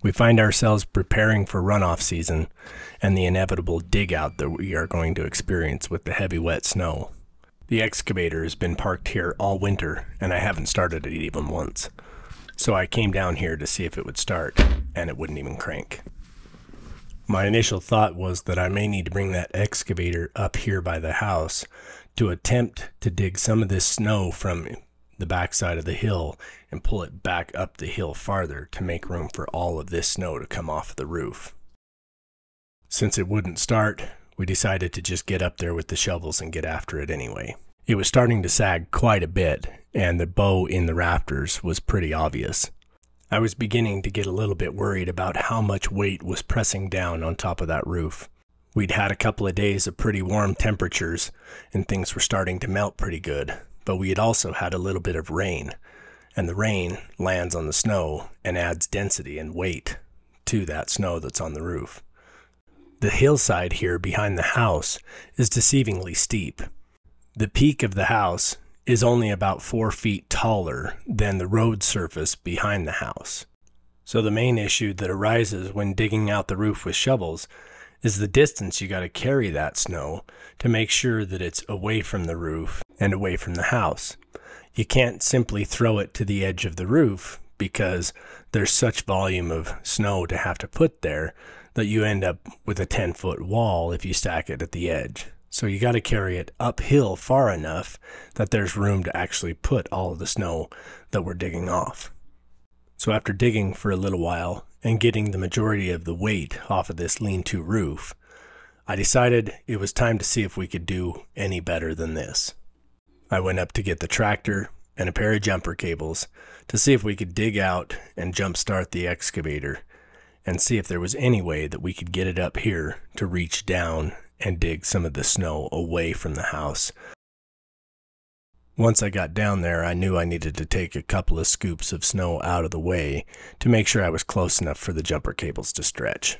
We find ourselves preparing for runoff season and the inevitable dig out that we are going to experience with the heavy wet snow. The excavator has been parked here all winter, and I haven't started it even once. So I came down here to see if it would start, and it wouldn't even crank. My initial thought was that I may need to bring that excavator up here by the house to attempt to dig some of this snow from the backside of the hill and pull it back up the hill farther to make room for all of this snow to come off the roof. Since it wouldn't start, we decided to just get up there with the shovels and get after it anyway. It was starting to sag quite a bit, and the bow in the rafters was pretty obvious. I was beginning to get a little bit worried about how much weight was pressing down on top of that roof. We'd had a couple of days of pretty warm temperatures, and things were starting to melt pretty good, but we had also had a little bit of rain, and the rain lands on the snow and adds density and weight to that snow that's on the roof. The hillside here behind the house is deceivingly steep. The peak of the house is only about four feet taller than the road surface behind the house. So the main issue that arises when digging out the roof with shovels is the distance you got to carry that snow to make sure that it's away from the roof and away from the house. You can't simply throw it to the edge of the roof because there's such volume of snow to have to put there that you end up with a 10 foot wall if you stack it at the edge. So you got to carry it uphill far enough that there's room to actually put all of the snow that we're digging off. So after digging for a little while and getting the majority of the weight off of this lean-to roof, I decided it was time to see if we could do any better than this. I went up to get the tractor and a pair of jumper cables to see if we could dig out and jump start the excavator and see if there was any way that we could get it up here to reach down and dig some of the snow away from the house. Once I got down there, I knew I needed to take a couple of scoops of snow out of the way to make sure I was close enough for the jumper cables to stretch.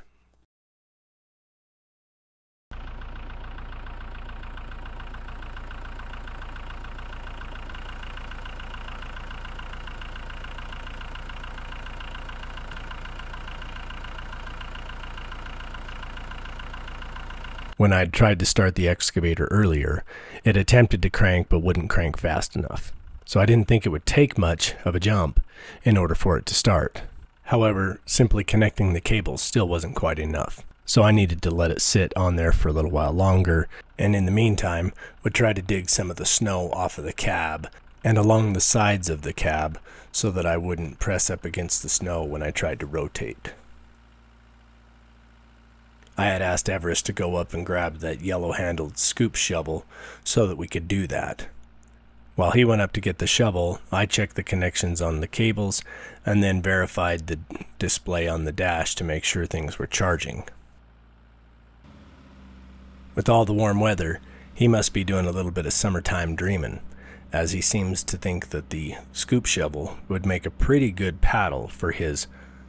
When I'd tried to start the excavator earlier, it attempted to crank but wouldn't crank fast enough. So I didn't think it would take much of a jump in order for it to start. However, simply connecting the cables still wasn't quite enough. So I needed to let it sit on there for a little while longer, and in the meantime, would try to dig some of the snow off of the cab and along the sides of the cab so that I wouldn't press up against the snow when I tried to rotate. I had asked Everest to go up and grab that yellow handled scoop shovel so that we could do that. While he went up to get the shovel, I checked the connections on the cables and then verified the display on the dash to make sure things were charging. With all the warm weather, he must be doing a little bit of summertime dreaming, as he seems to think that the scoop shovel would make a pretty good paddle for his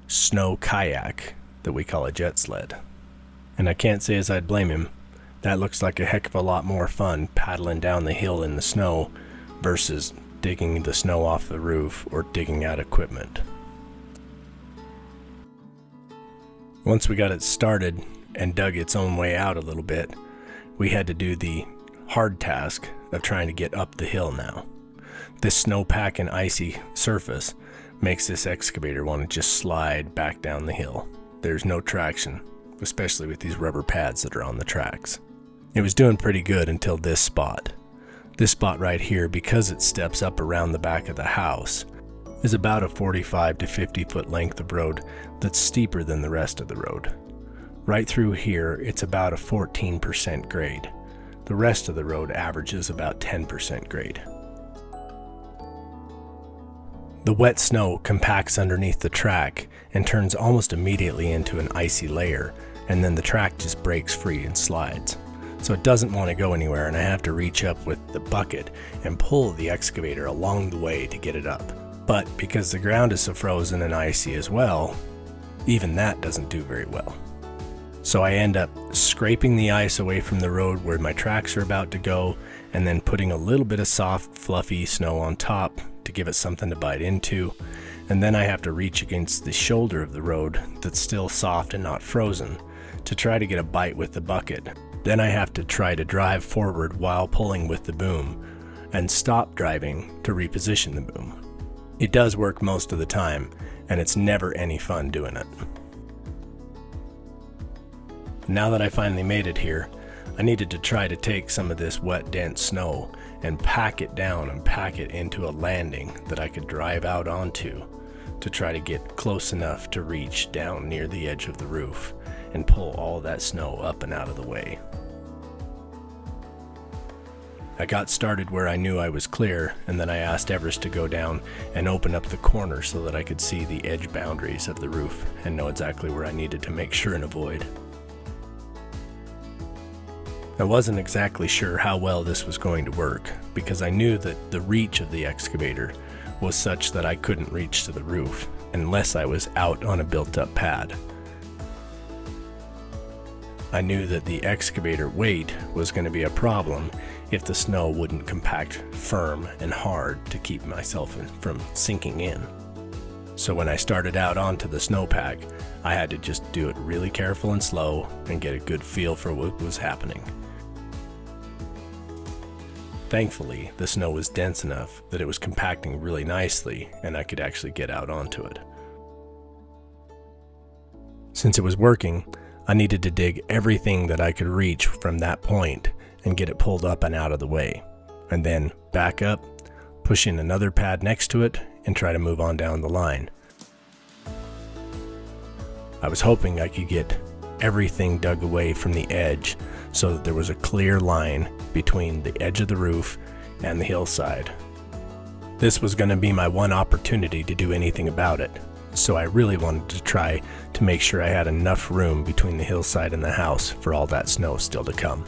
snow kayak that we call a jet sled and I can't say as I'd blame him. That looks like a heck of a lot more fun paddling down the hill in the snow versus digging the snow off the roof or digging out equipment. Once we got it started and dug its own way out a little bit, we had to do the hard task of trying to get up the hill now. This snowpack and icy surface makes this excavator want to just slide back down the hill. There's no traction, especially with these rubber pads that are on the tracks. It was doing pretty good until this spot. This spot right here, because it steps up around the back of the house, is about a 45 to 50 foot length of road that's steeper than the rest of the road. Right through here, it's about a 14% grade. The rest of the road averages about 10% grade. The wet snow compacts underneath the track and turns almost immediately into an icy layer and then the track just breaks free and slides. So it doesn't want to go anywhere and I have to reach up with the bucket and pull the excavator along the way to get it up. But because the ground is so frozen and icy as well, even that doesn't do very well. So I end up scraping the ice away from the road where my tracks are about to go and then putting a little bit of soft fluffy snow on top to give it something to bite into and then I have to reach against the shoulder of the road that's still soft and not frozen to try to get a bite with the bucket. Then I have to try to drive forward while pulling with the boom and stop driving to reposition the boom. It does work most of the time, and it's never any fun doing it. Now that I finally made it here, I needed to try to take some of this wet, dense snow and pack it down and pack it into a landing that I could drive out onto to try to get close enough to reach down near the edge of the roof and pull all that snow up and out of the way. I got started where I knew I was clear, and then I asked Everest to go down and open up the corner so that I could see the edge boundaries of the roof and know exactly where I needed to make sure and avoid. I wasn't exactly sure how well this was going to work because I knew that the reach of the excavator was such that I couldn't reach to the roof unless I was out on a built up pad. I knew that the excavator weight was going to be a problem if the snow wouldn't compact firm and hard to keep myself from sinking in. So when I started out onto the snowpack, I had to just do it really careful and slow and get a good feel for what was happening. Thankfully, the snow was dense enough that it was compacting really nicely and I could actually get out onto it. Since it was working, I needed to dig everything that I could reach from that point and get it pulled up and out of the way, and then back up, push in another pad next to it, and try to move on down the line. I was hoping I could get everything dug away from the edge so that there was a clear line between the edge of the roof and the hillside. This was going to be my one opportunity to do anything about it, so I really wanted to try to make sure I had enough room between the hillside and the house for all that snow still to come.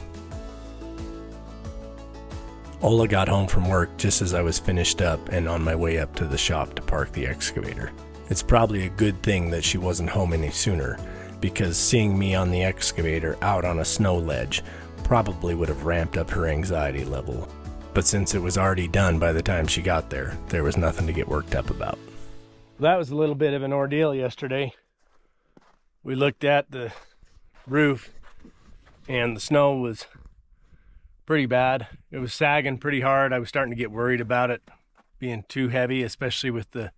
Ola got home from work just as I was finished up and on my way up to the shop to park the excavator. It's probably a good thing that she wasn't home any sooner, because seeing me on the excavator out on a snow ledge probably would have ramped up her anxiety level. But since it was already done by the time she got there, there was nothing to get worked up about. That was a little bit of an ordeal yesterday. We looked at the roof and the snow was pretty bad. It was sagging pretty hard. I was starting to get worried about it being too heavy, especially with the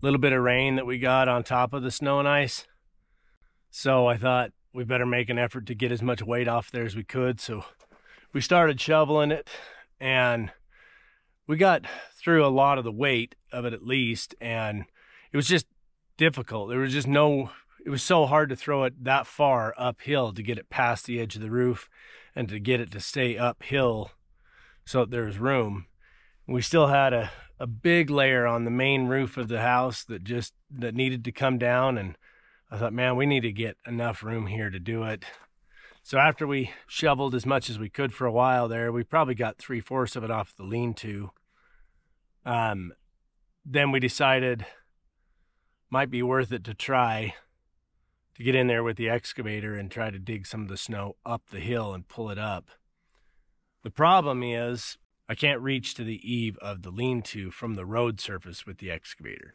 little bit of rain that we got on top of the snow and ice. So I thought we better make an effort to get as much weight off there as we could. So we started shoveling it and we got through a lot of the weight of it at least. And it was just difficult. There was just no, it was so hard to throw it that far uphill to get it past the edge of the roof and to get it to stay uphill so that there was room. We still had a, a big layer on the main roof of the house that just that needed to come down and I thought, man, we need to get enough room here to do it. So after we shoveled as much as we could for a while there, we probably got three fourths of it off the lean-to. Um, then we decided might be worth it to try to get in there with the excavator and try to dig some of the snow up the hill and pull it up. The problem is I can't reach to the eave of the lean-to from the road surface with the excavator.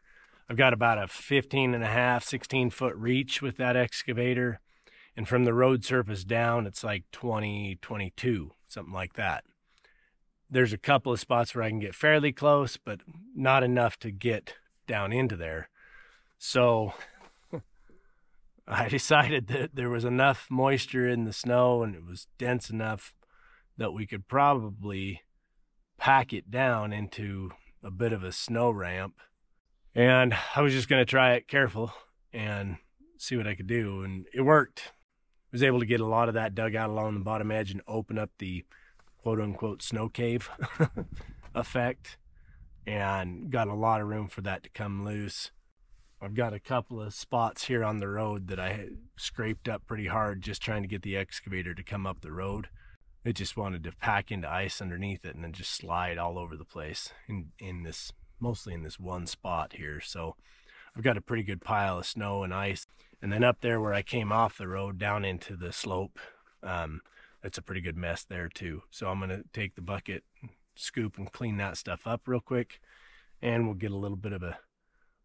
I've got about a 15 and a half, 16 foot reach with that excavator. And from the road surface down, it's like 20, 22, something like that. There's a couple of spots where I can get fairly close, but not enough to get down into there. So I decided that there was enough moisture in the snow and it was dense enough that we could probably pack it down into a bit of a snow ramp and I was just going to try it careful and see what I could do. And it worked. I was able to get a lot of that dug out along the bottom edge and open up the quote unquote snow cave effect and got a lot of room for that to come loose. I've got a couple of spots here on the road that I scraped up pretty hard just trying to get the excavator to come up the road. It just wanted to pack into ice underneath it and then just slide all over the place in, in this mostly in this one spot here. So I've got a pretty good pile of snow and ice. And then up there where I came off the road down into the slope, um, that's a pretty good mess there too. So I'm gonna take the bucket, scoop and clean that stuff up real quick. And we'll get a little bit of a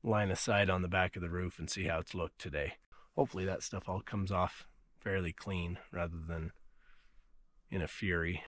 line of sight on the back of the roof and see how it's looked today. Hopefully that stuff all comes off fairly clean rather than in a fury.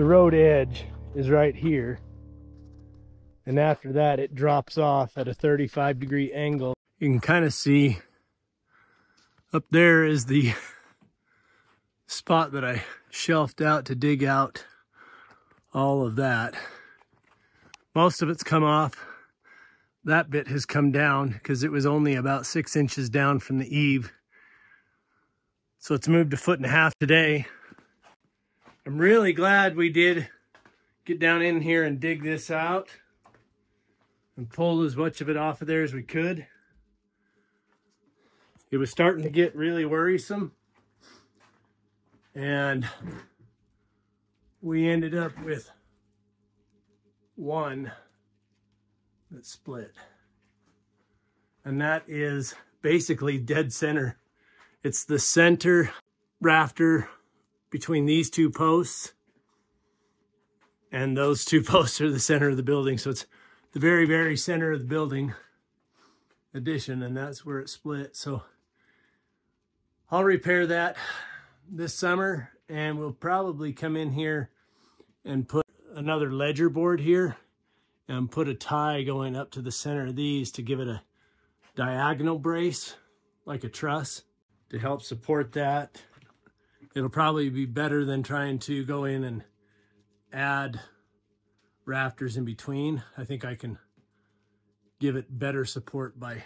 The road edge is right here. And after that, it drops off at a 35 degree angle. You can kind of see up there is the spot that I shelved out to dig out all of that. Most of it's come off. That bit has come down because it was only about six inches down from the eave. So it's moved a foot and a half today. I'm really glad we did get down in here and dig this out and pull as much of it off of there as we could. It was starting to get really worrisome and we ended up with one that split. And that is basically dead center. It's the center rafter between these two posts and those two posts are the center of the building. So it's the very, very center of the building addition and that's where it split. So I'll repair that this summer and we'll probably come in here and put another ledger board here and put a tie going up to the center of these to give it a diagonal brace like a truss to help support that it'll probably be better than trying to go in and add rafters in between. I think I can give it better support by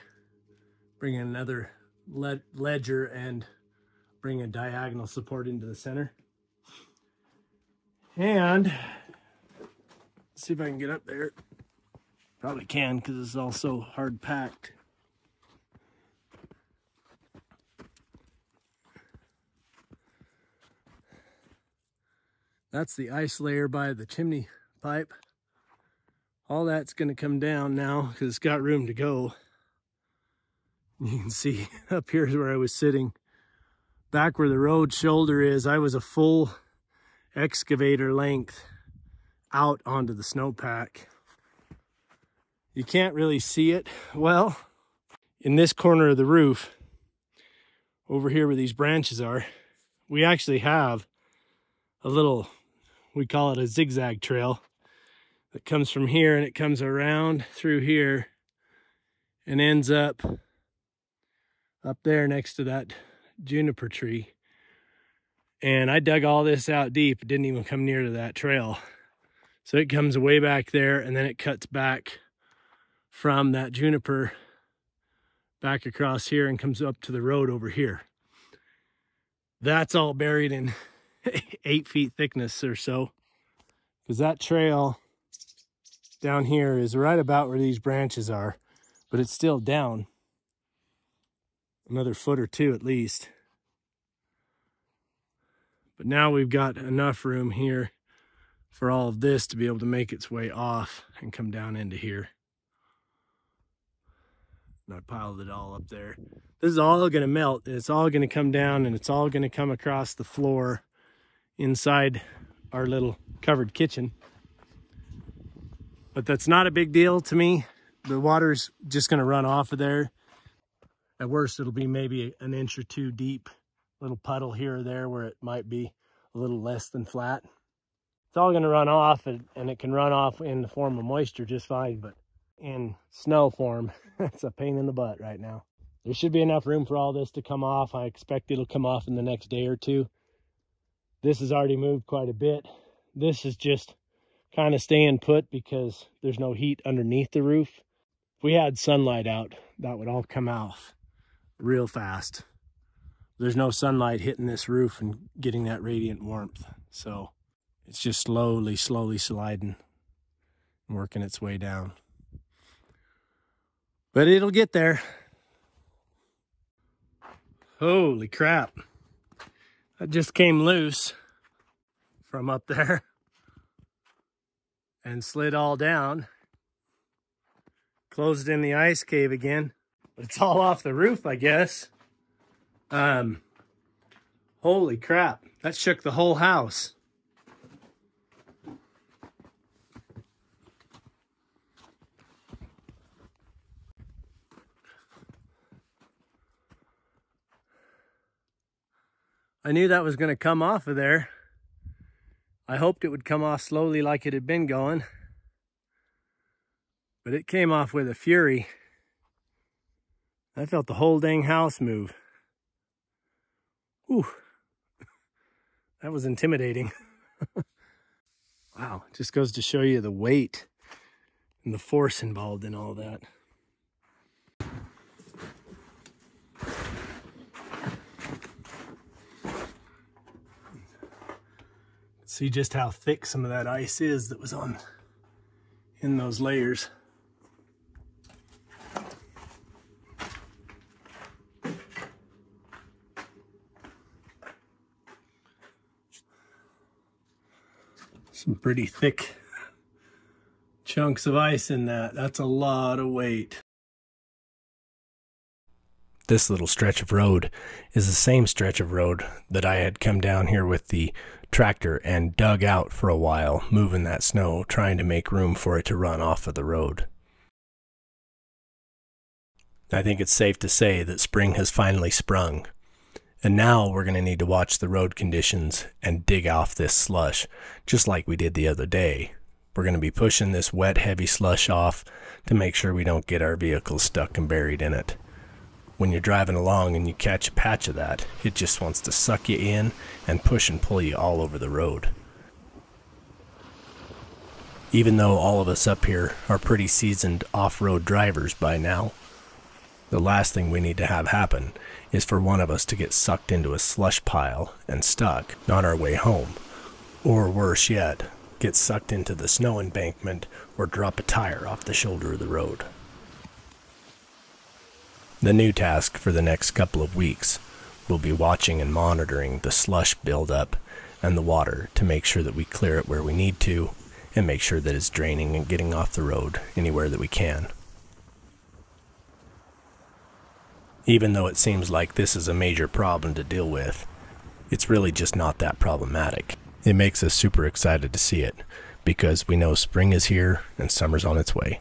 bringing another led ledger and bring a diagonal support into the center. And see if I can get up there. Probably can because it's all so hard packed. That's the ice layer by the chimney pipe. All that's going to come down now because it's got room to go. You can see up here is where I was sitting. Back where the road shoulder is, I was a full excavator length out onto the snowpack. You can't really see it well in this corner of the roof over here where these branches are. We actually have a little, we call it a zigzag trail that comes from here and it comes around through here and ends up up there next to that juniper tree. And I dug all this out deep. It didn't even come near to that trail. So it comes way back there and then it cuts back from that juniper back across here and comes up to the road over here. That's all buried in eight feet thickness or so. Because that trail down here is right about where these branches are, but it's still down another foot or two at least. But now we've got enough room here for all of this to be able to make its way off and come down into here. And I piled it all up there. This is all going to melt. It's all going to come down and it's all going to come across the floor inside our little covered kitchen. But that's not a big deal to me. The water's just going to run off of there. At worst, it'll be maybe an inch or two deep, little puddle here or there where it might be a little less than flat. It's all going to run off and, and it can run off in the form of moisture just fine, but in snow form, it's a pain in the butt right now. There should be enough room for all this to come off. I expect it'll come off in the next day or two. This has already moved quite a bit. This is just kind of staying put because there's no heat underneath the roof. If we had sunlight out, that would all come off real fast. There's no sunlight hitting this roof and getting that radiant warmth. So it's just slowly, slowly sliding working its way down. But it'll get there. Holy crap. That just came loose from up there and slid all down. Closed in the ice cave again. It's all off the roof, I guess. Um, holy crap. That shook the whole house. I knew that was going to come off of there. I hoped it would come off slowly like it had been going. But it came off with a fury. I felt the whole dang house move. Whew. That was intimidating. wow, just goes to show you the weight and the force involved in all that. See just how thick some of that ice is that was on in those layers. some pretty thick chunks of ice in that. That's a lot of weight. This little stretch of road is the same stretch of road that I had come down here with the tractor and dug out for a while, moving that snow, trying to make room for it to run off of the road. I think it's safe to say that spring has finally sprung. And now we're going to need to watch the road conditions and dig off this slush, just like we did the other day. We're going to be pushing this wet, heavy slush off to make sure we don't get our vehicles stuck and buried in it. When you're driving along and you catch a patch of that, it just wants to suck you in and push and pull you all over the road. Even though all of us up here are pretty seasoned off road drivers by now, the last thing we need to have happen is for one of us to get sucked into a slush pile and stuck on our way home. Or worse yet, get sucked into the snow embankment or drop a tire off the shoulder of the road. The new task for the next couple of weeks will be watching and monitoring the slush buildup and the water to make sure that we clear it where we need to and make sure that it's draining and getting off the road anywhere that we can. even though it seems like this is a major problem to deal with. It's really just not that problematic. It makes us super excited to see it because we know spring is here and summer's on its way.